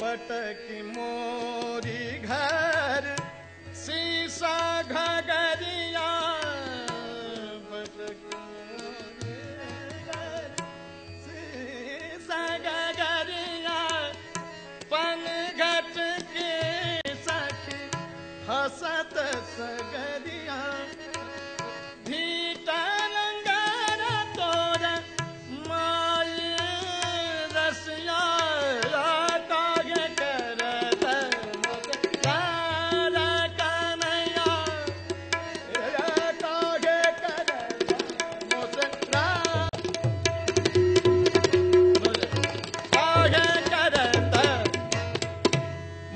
पटकी मोरी घर सीसा घर।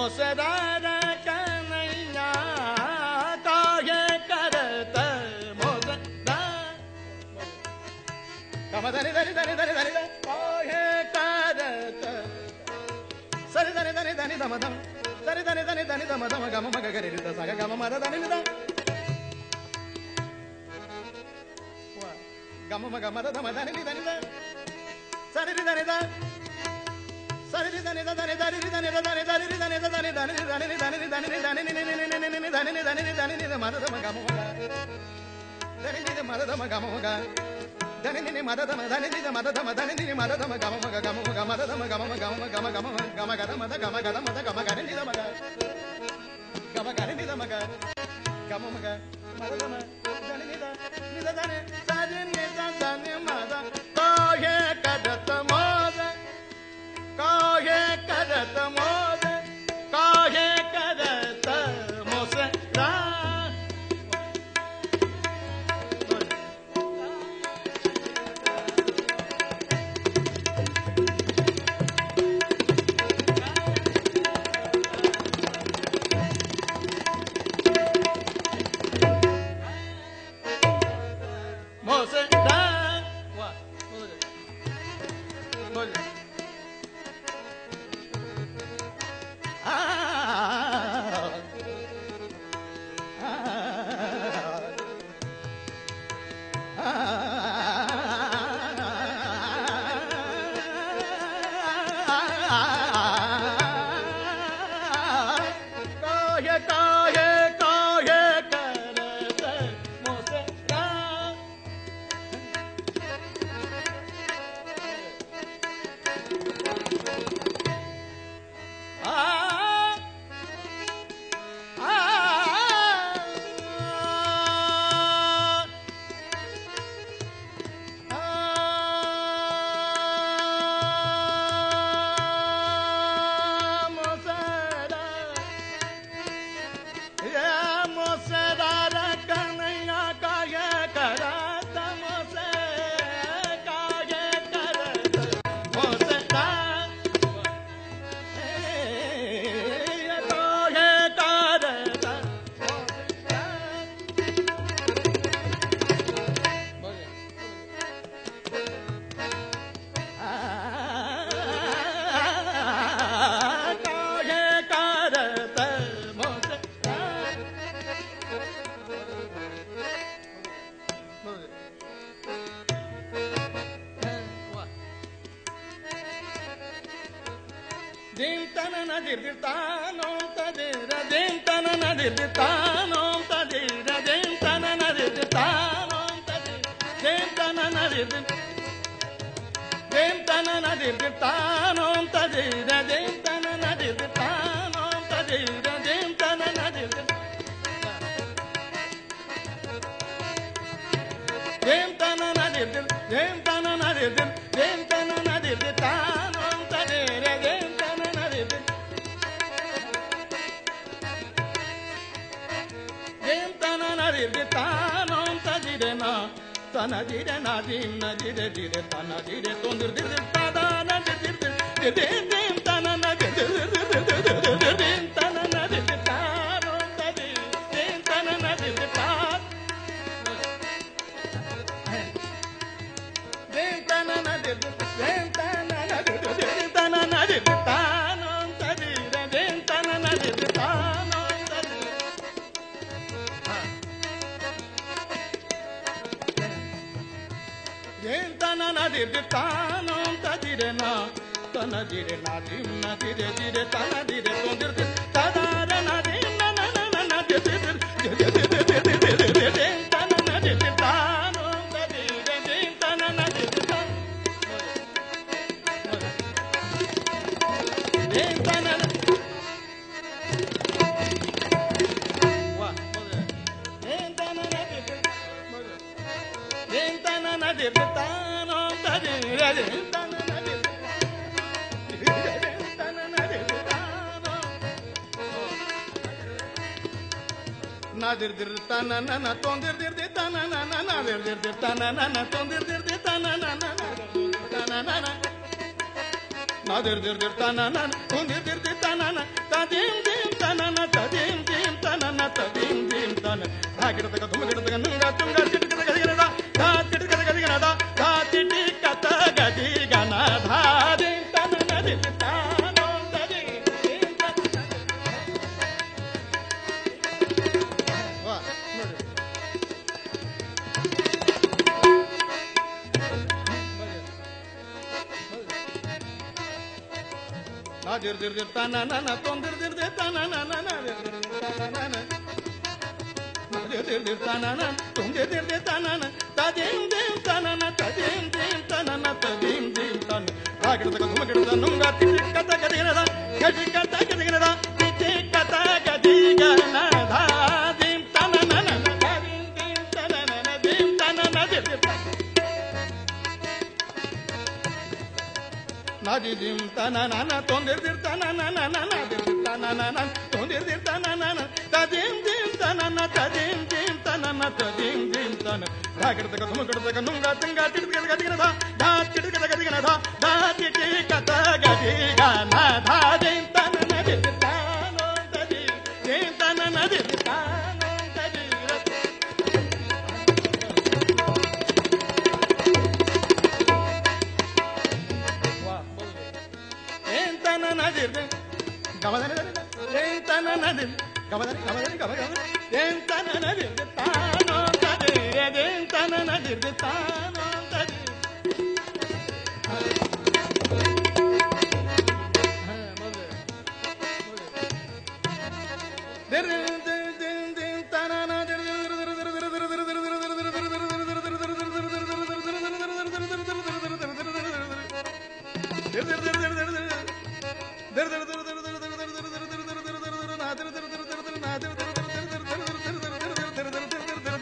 முசரார கனையா காய கரத கமதனி தனி தனி தனி தனி காய கரத சரி தனி தனி தனி தமதம் தனி தனி தனி தனி தமதம் கம மக கரித சக கம மத தனி கம மக மத தம தனி தனி தனி தனி தனி Gama gama I Dintana dirdirtanom tadira dintana nadirdirtanom tadira dintana nadirdirtanom tadira dintana nadirdirtanom dintana nadirdirtanom tadira dintana nadirdirtanom tadira dintana nadirdirtanom dintana nadirdir dintana nadirdir dintana nadirdirtanom ತನದಿರೆ ನದಿಂ ನದಿರೆ ದಿರೆ ತನದಿರೆ ತೊಂದಿರ್ದಿರ್ ತದಾನಂದಿರ್ದಿರ್ dire tana onta dire na tana dire na dimna dire dire tana dire tondir tana dire na dimna na na na na dire dire dire Dentana na de betana dir dir ta na na na ton dir dir ta na na na na dir dir dir ta na na na ton dir dir dir ta na na na ta na na na na dir dir dir ta na na ton dir dir dir ta na na ta dim dim ta na na ta dim dim ta na na ta dim dim ta na ha gira ta dir dir dir ta na na na tom dir dir dir ta na na na na dir dir dir ta na na dir dir dir ta na na tom dir dir dir ta na na ta dim dim ta na na ta dim dim ta na na ta dim dim ta na ra gida ka dhuma gida nunga ti ti ka ta ga dira da ga ti ka ta ga dira da ti ti ka ta ga dira na da నదిదిం తననన తొందిర్దిర్ తనననన దిర్దిర్ తననన తొందిర్దిర్ తననన తదిం దిం తనన తదిం దిం తనన తదిం దిం తన రాగడతక ధుమకడతక నుంగా తింగా తిడిగడ గదిగనదా దా తిడిగడ గదిగనదా దా తిటి కత గదిగనదా దిం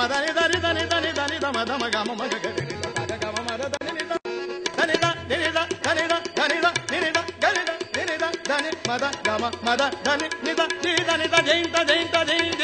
దమ దని దని దని దని దని దమ దమ గమ మగ గరి గమ మద దని ద దని ద దని ద దని గమ మద దని నిద శ్రీ దని జయంత జయంత జయంత